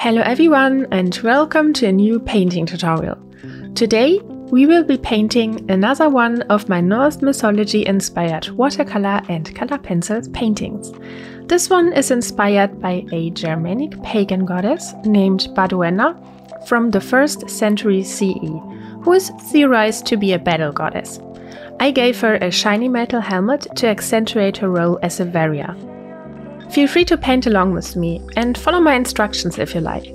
Hello everyone and welcome to a new painting tutorial. Today we will be painting another one of my Norse mythology inspired watercolor and color pencils paintings. This one is inspired by a Germanic pagan goddess named Baduhenna from the 1st century CE, who is theorized to be a battle goddess. I gave her a shiny metal helmet to accentuate her role as a warrior. Feel free to paint along with me and follow my instructions if you like.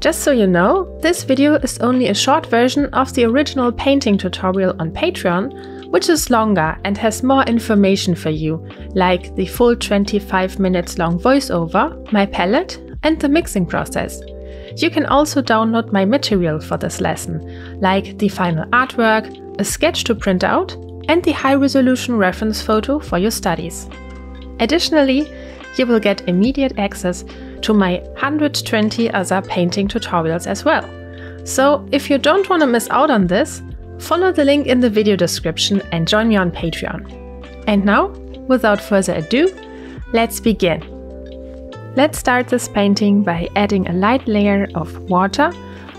Just so you know, this video is only a short version of the original painting tutorial on Patreon, which is longer and has more information for you, like the full 25 minutes long voiceover, my palette, and the mixing process. You can also download my material for this lesson, like the final artwork, a sketch to print out, and the high resolution reference photo for your studies. Additionally, you will get immediate access to my 120 other painting tutorials as well. So if you don't want to miss out on this, follow the link in the video description and join me on Patreon. And now, without further ado, let's begin. Let's start this painting by adding a light layer of water,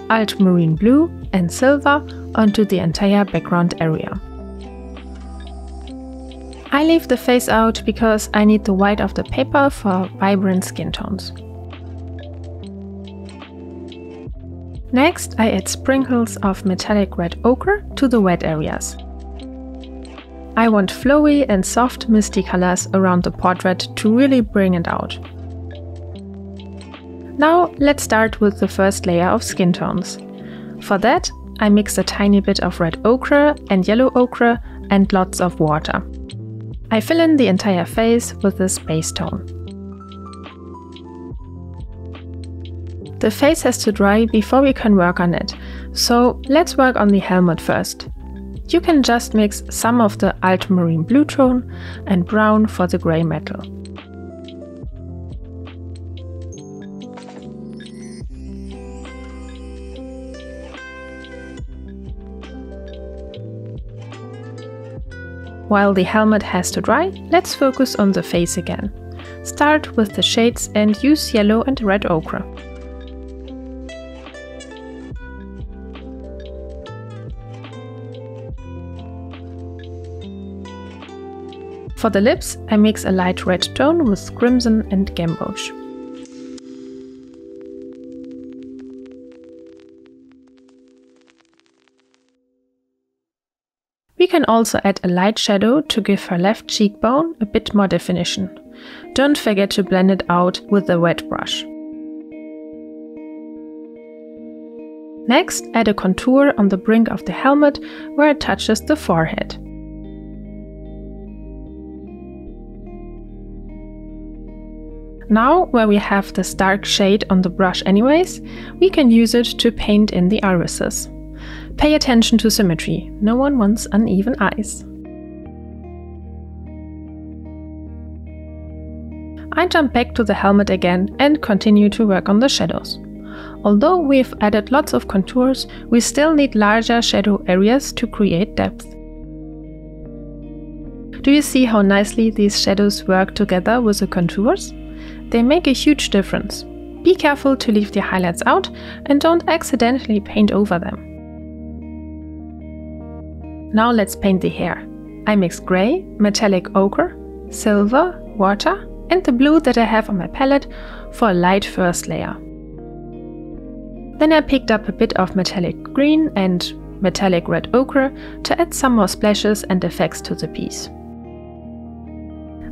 ultramarine blue and silver onto the entire background area. I leave the face out because I need the white of the paper for vibrant skin tones. Next, I add sprinkles of metallic red ochre to the wet areas. I want flowy and soft misty colors around the portrait to really bring it out. Now let's start with the first layer of skin tones. For that, I mix a tiny bit of red ochre and yellow ochre and lots of water. I fill in the entire face with this base tone. The face has to dry before we can work on it, so let's work on the helmet first. You can just mix some of the ultramarine blue tone and brown for the grey metal. While the helmet has to dry, let's focus on the face again. Start with the shades and use yellow and red ochre. For the lips, I mix a light red tone with crimson and gamboge. We can also add a light shadow to give her left cheekbone a bit more definition. Don't forget to blend it out with the wet brush. Next, add a contour on the brink of the helmet where it touches the forehead. Now, where we have this dark shade on the brush anyways, we can use it to paint in the irises. Pay attention to symmetry. No one wants uneven eyes. I jump back to the helmet again and continue to work on the shadows. Although we've added lots of contours, we still need larger shadow areas to create depth. Do you see how nicely these shadows work together with the contours? They make a huge difference. Be careful to leave the highlights out and don't accidentally paint over them. Now let's paint the hair. I mix grey, metallic ochre, silver, water and the blue that I have on my palette for a light first layer. Then I picked up a bit of metallic green and metallic red ochre to add some more splashes and effects to the piece.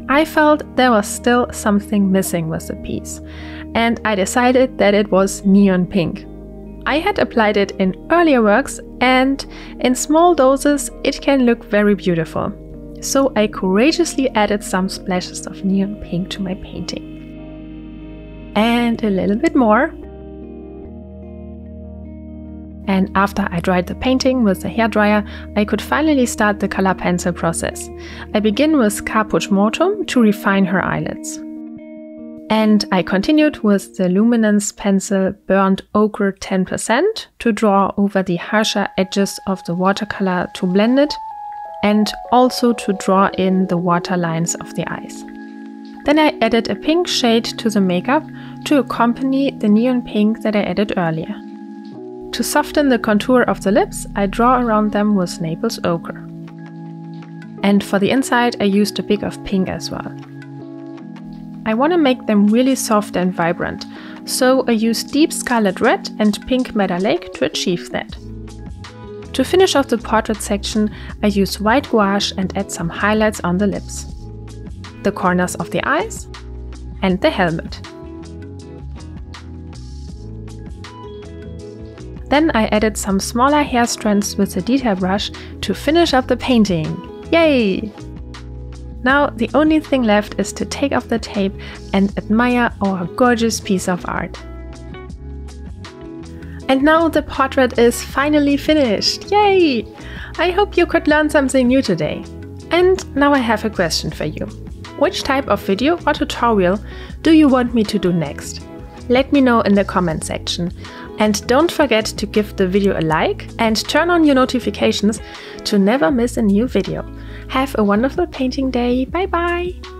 I felt there was still something missing with the piece, and I decided that it was neon pink. I had applied it in earlier works and in small doses it can look very beautiful. So I courageously added some splashes of neon pink to my painting. And a little bit more. And after I dried the painting with the hairdryer, I could finally start the color pencil process. I begin with Caput Mortuum to refine her eyelids. And I continued with the Luminance pencil Burnt Ochre 10% to draw over the harsher edges of the watercolor to blend it and also to draw in the water lines of the eyes. Then I added a pink shade to the makeup to accompany the neon pink that I added earlier. To soften the contour of the lips, I draw around them with Naples Ochre. And for the inside, I used a bit of pink as well. I want to make them really soft and vibrant, so I use deep scarlet red and pink Lake to achieve that. To finish off the portrait section, I use white gouache and add some highlights on the lips, the corners of the eyes, and the helmet. Then I added some smaller hair strands with a detail brush to finish up the painting. Yay! Now the only thing left is to take off the tape and admire our gorgeous piece of art. And now the portrait is finally finished! Yay! I hope you could learn something new today. And now I have a question for you. Which type of video or tutorial do you want me to do next? Let me know in the comment section. And don't forget to give the video a like and turn on your notifications to never miss a new video. Have a wonderful painting day. Bye bye!